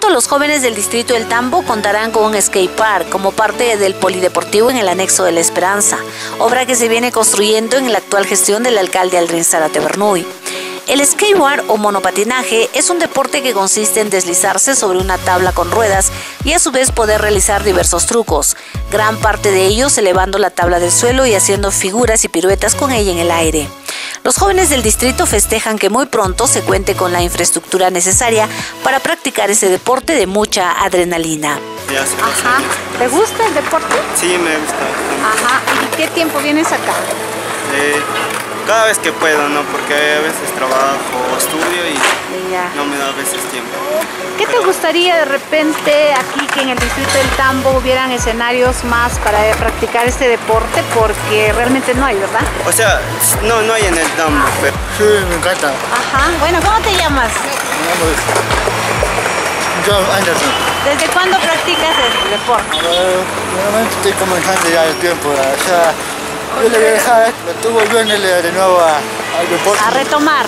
Pronto los jóvenes del distrito del Tambo contarán con un skate park como parte del polideportivo en el anexo de La Esperanza, obra que se viene construyendo en la actual gestión del alcalde Aldrin Zarate Bernuy. El skateboard o monopatinaje es un deporte que consiste en deslizarse sobre una tabla con ruedas y a su vez poder realizar diversos trucos, gran parte de ellos elevando la tabla del suelo y haciendo figuras y piruetas con ella en el aire. Los jóvenes del distrito festejan que muy pronto se cuente con la infraestructura necesaria para practicar ese deporte de mucha adrenalina. Ajá. ¿Te gusta el deporte? Sí, me gusta. Ajá. ¿Y qué tiempo vienes acá? Cada vez que puedo, ¿no? Porque a veces trabajo o estudio y no me da a veces tiempo. ¿Qué te gustaría de repente aquí que en el distrito del Tambo hubieran escenarios más para practicar este deporte? Porque realmente no hay, ¿verdad? O sea, no, no hay en el Tambo, pero... Sí, me encanta. Ajá. Bueno, ¿cómo te llamas? John Anderson. ¿Desde cuándo practicas este deporte? realmente estoy comenzando ya el tiempo, o sea, yo le voy a dejar, estoy volviendo de nuevo a, al deporte. A retomar.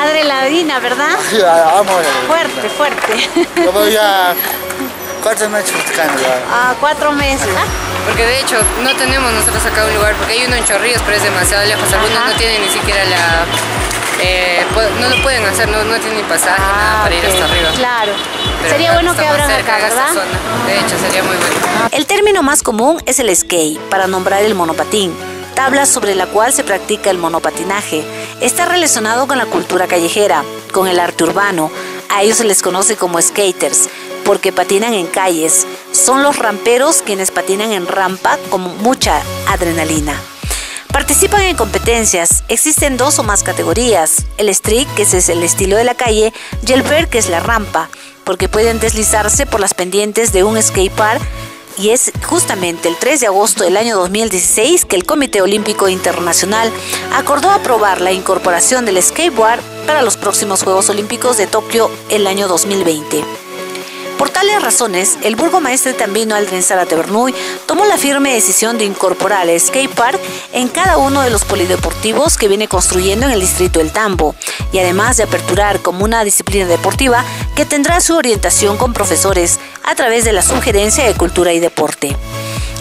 Adrenalina, ¿verdad? Sí, vamos. Fuerte, fuerte. Yo voy a cuatro meses. Ah, cuatro meses. Porque de hecho no tenemos nosotros acá un lugar, porque hay uno en Chorrillos, pero es demasiado lejos. Algunos no tienen ni siquiera la... Eh, no lo pueden hacer, no, no tienen ni pasaje nada para ir hasta arriba. Claro. Pero sería bueno que abran acá, ¿verdad? zona. De hecho, sería muy bueno. El término más común es el skate, para nombrar el monopatín, tabla sobre la cual se practica el monopatinaje. Está relacionado con la cultura callejera, con el arte urbano. A ellos se les conoce como skaters, porque patinan en calles. Son los ramperos quienes patinan en rampa con mucha adrenalina. Participan en competencias. Existen dos o más categorías. El street, que es el estilo de la calle, y el ver, que es la rampa, porque pueden deslizarse por las pendientes de un skate park y es justamente el 3 de agosto del año 2016 que el Comité Olímpico Internacional acordó aprobar la incorporación del skateboard para los próximos Juegos Olímpicos de Tokio el año 2020. Por tales razones, el burgomaestre Tambino Aldrin Zárate Bernuy tomó la firme decisión de incorporar el skatepark en cada uno de los polideportivos que viene construyendo en el distrito del Tambo, y además de aperturar como una disciplina deportiva que tendrá su orientación con profesores a través de la Sugerencia de Cultura y Deporte.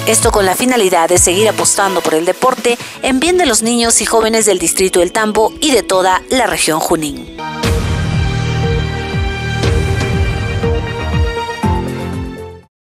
Esto con la finalidad de seguir apostando por el deporte en bien de los niños y jóvenes del distrito del Tambo y de toda la región Junín.